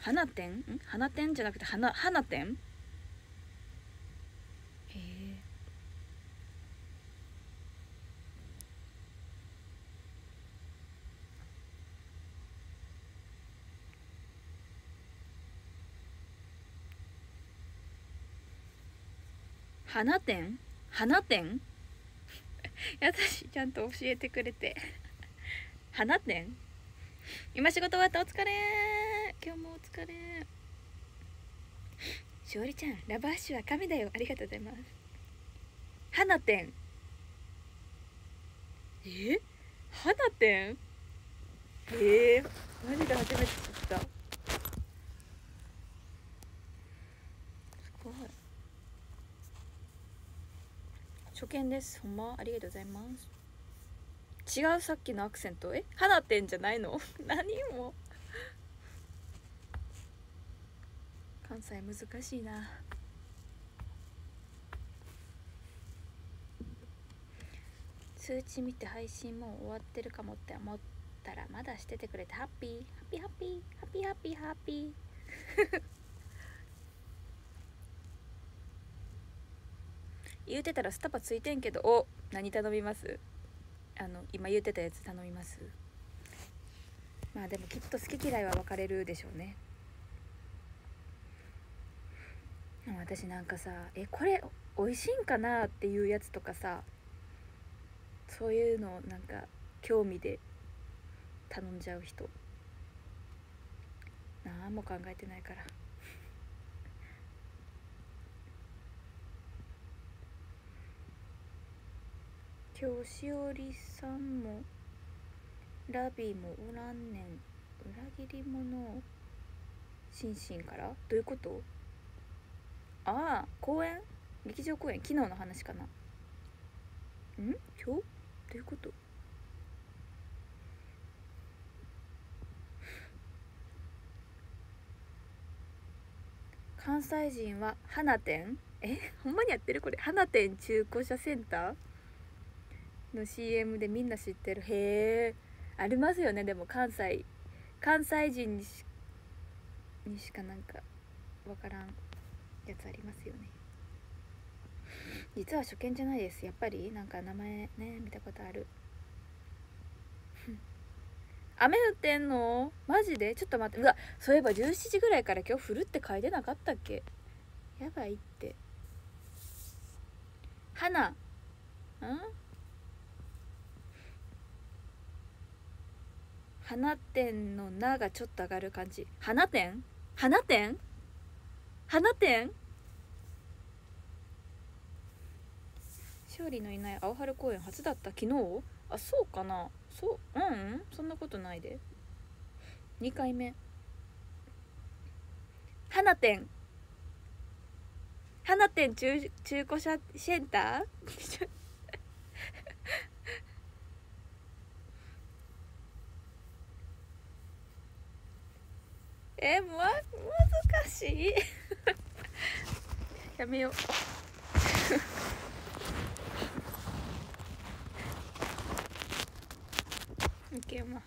花店？ん？花店じゃなくて花花店？へえ。花店？花店？私ちゃんと教えてくれて。花店？今仕事終わった？お疲れ今日もお疲れ。しおりちゃんラブアッシュは神だよ。ありがとうございます。花店え？花店えー、マジで初めて知った。すごい。初見です。ほんまありがとうございます。違うさっきのアクセント？え？花店じゃないの？何も。関西難しいな。通知見て配信もう終わってるかもって思ったらまだしててくれてハッピー。ハッピーハッピーハッピーハッピー。ハッピー言うてたらスタバついてんけど。お何頼みます？あの今言ってたやつ頼みます。まあでもきっと好き嫌いは分かれるでしょうねでも私なんかさえこれ美味しいんかなっていうやつとかさそういうのなんか興味で頼んじゃう人。何も考えてないから。今日しおりさんもラビーもおらんねん。裏切り者。シンシンから？どういうこと？ああ公演？劇場公演？昨日の話かな。ん？今日？どういうこと？関西人は花店え？ほんまにやってるこれ？花店中古車センター？の CM でみんな知ってる。へえありますよねでも関西。関西人にしにしかなんかわからん。やつありますよね。実は初見じゃないです。やっぱりなんか名前ね見たことある。雨降ってんの？マジで？ちょっと待って。うわそういえば17時ぐらいから今日降るって書いてなかったっけ？やばいって。花。ん？花店の「な」がちょっと上がる感じ。花店？花店？花店？勝利のいない青春公演初だった昨日？あそうかな。そううん、うん、そんなことないで。2回目。花店。花店中中古車センター？えま難しい。やめよういけま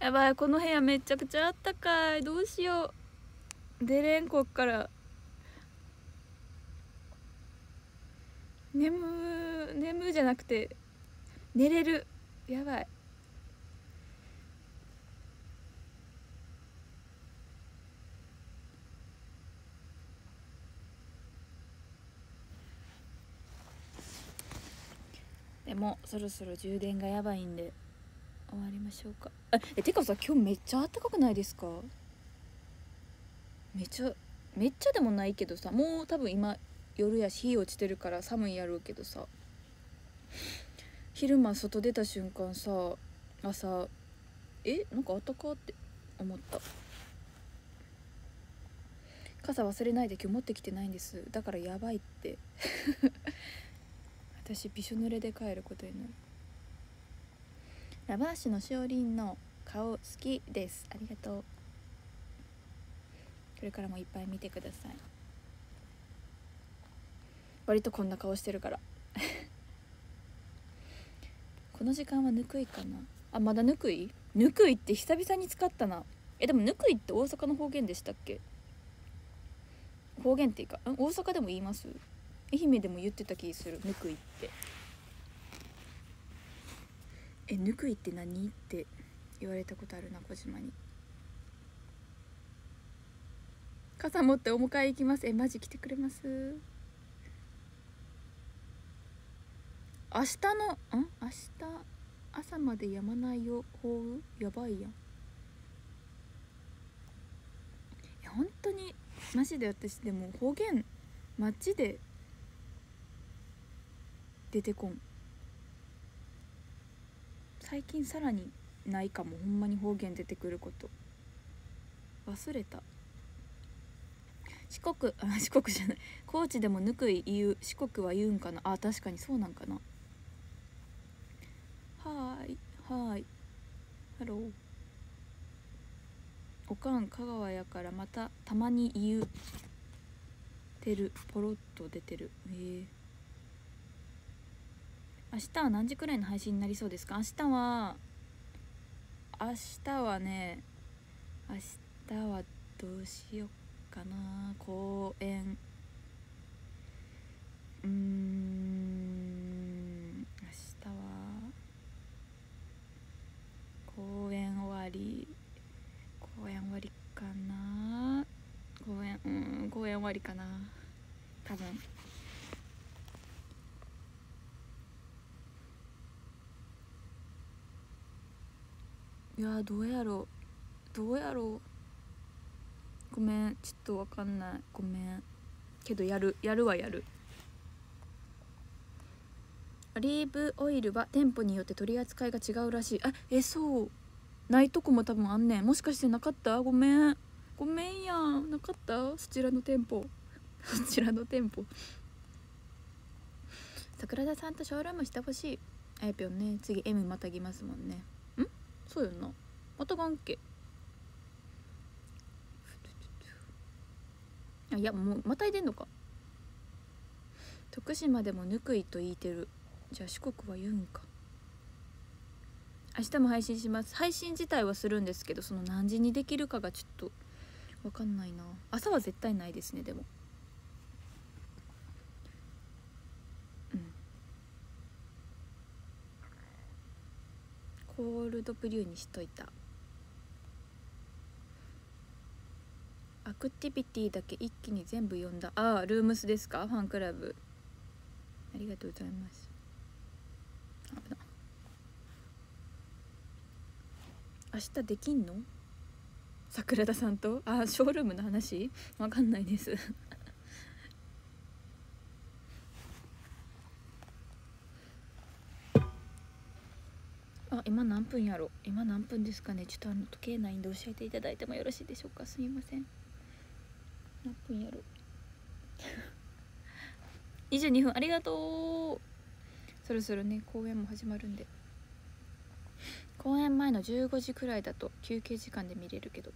やばいこの部屋めちゃくちゃあったかい。どうしよう。出れんこっから。眠眠じゃなくて寝れる。やばい。でもそろそろ充電がやばいんで。終わりましょうか。あえてかさ今日めっちゃ暖かくないですか？めっちゃめっちゃでもないけどさもう多分今夜やし日落ちてるから寒いやろうけどさ。昼間外出た瞬間さ朝えなんかあったかって思った。傘忘れないで今日持ってきてないんです。だからやばいって。私びしょ濡れで帰ることになる。ラバーシュのしおりんの顔好きです。ありがとう。これからもいっぱい見てください。割とこんな顔してるから。この時間はぬくいかな？あまだぬくい？ぬくいって久々に使ったな。えでもぬくいって大阪の方言でしたっけ？方言っていうかん大阪でも言います？愛媛でも言ってた気する。ぬくいって。えぬくいって何？って言われたことあるな小島に傘持ってお迎え行きます。えマジ来てくれます明日のん？明日朝までやまないよ豪雨やばいやんいや本当にマジで私でも方言街で出てこん最近さらにないかも。ほんまに方言出てくること。忘れた。四国あ 四国じゃない。高知でもぬくい言う。四国は言うんかな。あ確かにそうなんかな。はーい。はーい。ハロー。おかん香川やからまたたまに言う。てる。ポロッと出てる。へえ明日は何時くらいの配信になりそうですか？明日は明日はね明日はどうしようかな。公演。うーん明日は公演終わり。公演終わりかな。公演うん公演終わりかな。多分。やどうやろう。どうやろう。ごめんちょっとわかんない。ごめん。けどやる。やるはやる。オリーブオイルは店舗によって取り扱いが違うらしい。あえそう。ないとこも多分あんねん。もしかしてなかった？ごめん。ごめんやん。なかった？そちらの店舗。そちらの店舗。桜田さんとショールームしてほしい。あやぴょんね次 M またぎますもんね。そうよな。またがんけあいやもうまたいでんのか。徳島でもぬくいと言いてる。じゃあ四国は言うんか。明日も配信します。配信自体はするんですけどその何時にできるかがちょっと分かんないな。朝は絶対ないですねでもうんコールドブリューにしといた。アクティビティだけ一気に全部読んだ。ああルームスですか？ファンクラブ。ありがとうございます。明日できんの？桜田さんと？あショールームの話？わかんないです。分やろ？今何分ですかね？ちょっとあの時計ないんで教えていただいてもよろしいでしょうか？すみません。何分やろ？22分ありがとう。そろそろね公演も始まるんで。公演前の15時くらいだと休憩時間で見れるけど。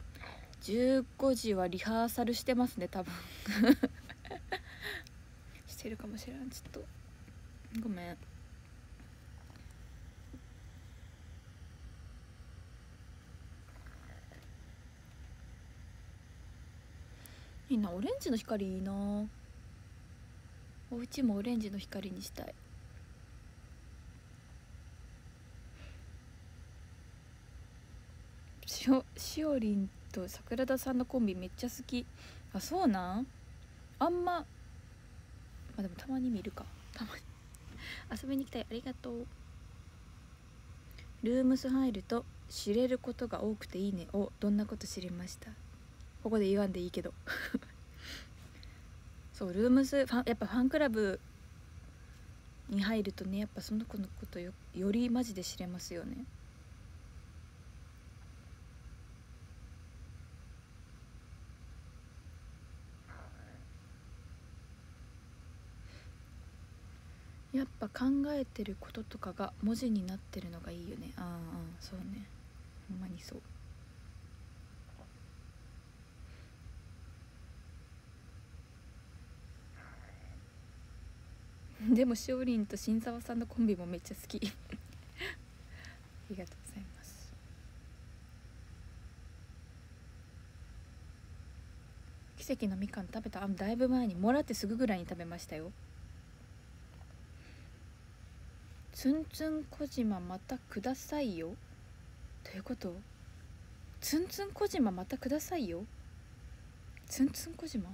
15時はリハーサルしてますね多分。してるかもしれん。ちょっと。ごめん。みんなオレンジの光いいな。お家もオレンジの光にしたい。しおしおりんと桜田さんのコンビめっちゃ好き。あそうなん？あんま。まあでもたまに見るか。たまに。遊びに来たいありがとう。ルームス入ると知れることが多くていいね。おどんなこと知りました？ここで言わんでいいけど。そうルームスファンやっぱファンクラブに入るとねやっぱその子のことよよりマジで知れますよね。やっぱ考えてることとかが文字になってるのがいいよね。ああそうね。ほんまにそう。でもしおりんと新沢さんのコンビもめっちゃ好き。ありがとうございます。奇跡のみかん食べた？あだいぶ前にもらってすぐぐらいに食べましたよ。ツンツン小島またくださいよ。どういうこと？ツンツン小島またくださいよ。ツンツン小島？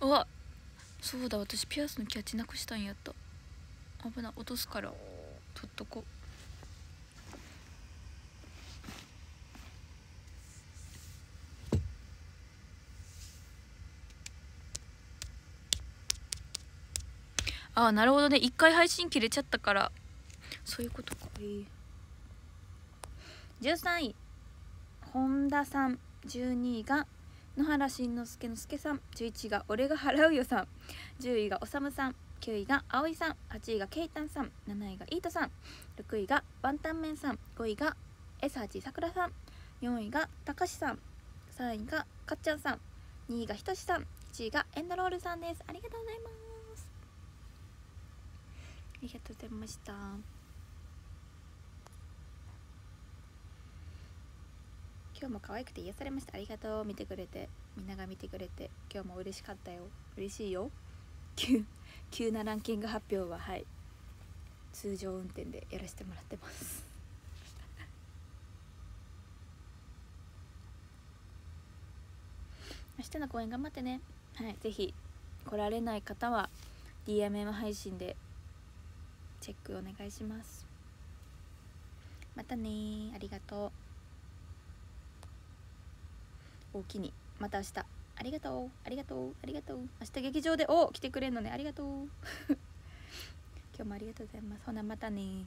うわ。そうだ私ピアスのキャッチなくしたんやった。危ない落とすから。取っとこああなるほどね。一回配信切れちゃったから。そういうことか。13位本田さん12位が野原しんのすけのすけさん。11位が俺が払うよさん。10位がおさむさん。9位があおいさん。8位がけいたんさん。7位がいーとさん。6位がワンタンメンさん。5位がえさちさくらさん。4位がたかしさん。3位がかっちゃんさん。2位がひとしさん。1位がエンドロールさんです。ありがとうございます。ありがとうございました。今日も可愛くて癒されました。ありがとう。見てくれて。みんなが見てくれて。今日も嬉しかったよ。嬉しいよ。急急なランキング発表ははい。通常運転でやらせてもらってます。明日の公演頑張ってね。はい。ぜひ来られない方は DMM 配信でチェックお願いします。またねありがとう。おおきに。また明日。ありがとう。ありがとう。ありがとう。明日劇場で。お来てくれんのね。ありがとう。今日もありがとうございます。ほなまたね。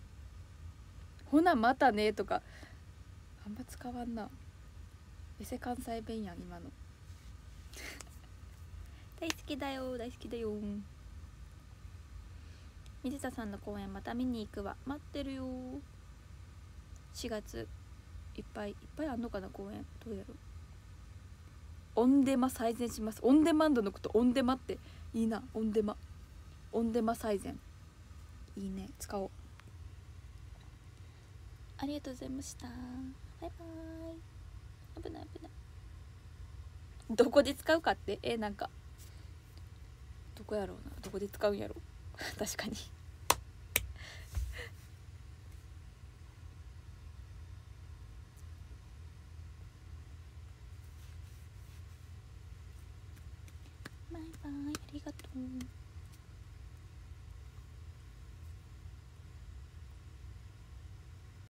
ほなまたね。とか。あんま使わんな。エセ関西弁やん今の。大好きだよ。大好きだよ。水田さんの公演また見に行くわ。待ってるよ。4月。いっぱい。いっぱいあんのかな公演。どうやろ。うオンデマ最善します。オンデマンドのことオンデマっていいな。オンデマ。オンデマ最善いいね。使おう。ありがとうございました。バイバイ。危ない危ない。どこで使うかって？えなんか。どこやろうな。どこで使うんやろ 確かに